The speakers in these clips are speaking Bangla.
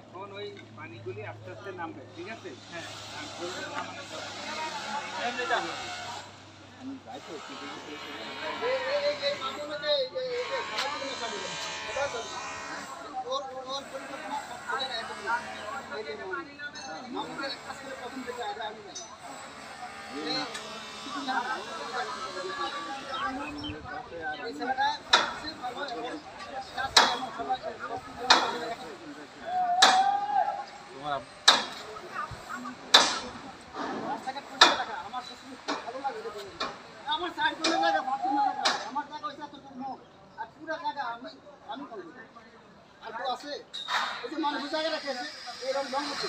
এখন ওই পানিগুলি আস্তে আস্তে নামবে ঠিক আছে হ্যাঁ আর বলবে নামানোর দরকার নেই। আমার সাইড করে লাগা আমার জায়গা হইছে এত মোট আর পুরো জায়গা আমি আমি করব আর তো আছে এই যে মানুষ জায়গা রেখেছে এরকম রং হচ্ছে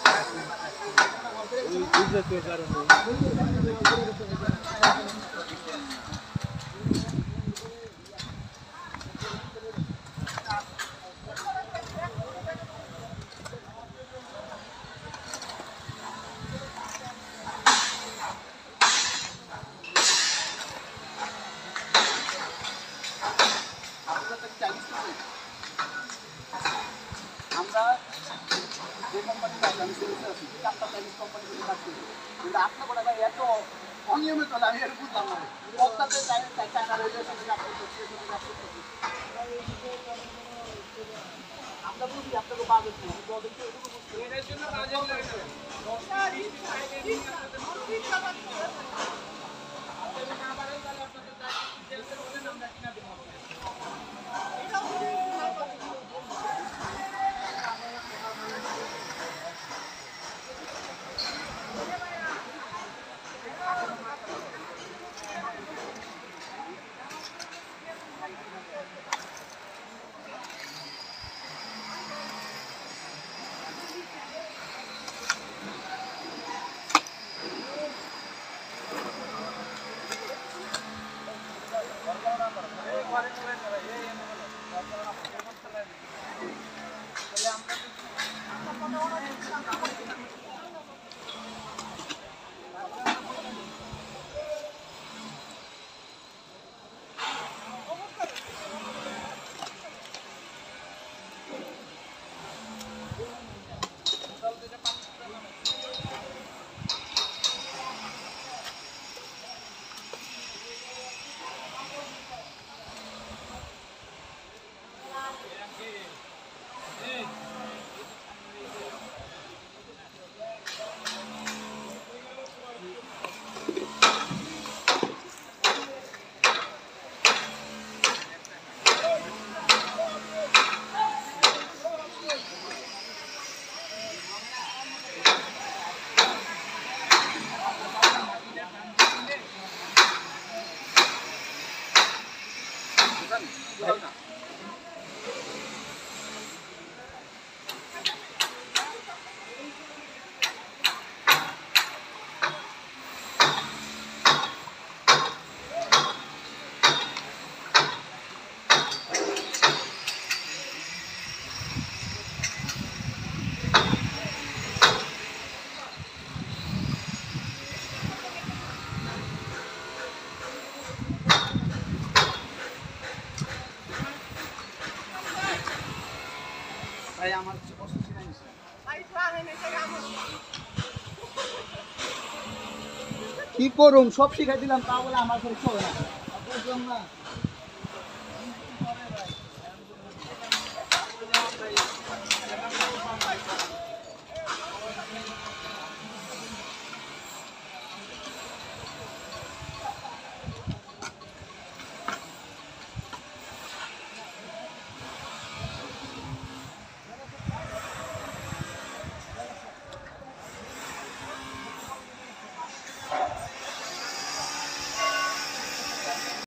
আমরা যে কোম্পানি আমি সেলসে আছি চারটা চাইনিজ কোম্পানি থেকে কাজ করি। কিন্তু আপনার কথা ভাই, এত অনিয়মিত চলে আমি এটা বুঝলাম না। আমরা বুঝি, আপনাকে বাজেট কিন্তু ওদেরকে আমরা ভাই আমার নাই কি করুম? সব শিখাই দিলাম তা বলে আমার চলে না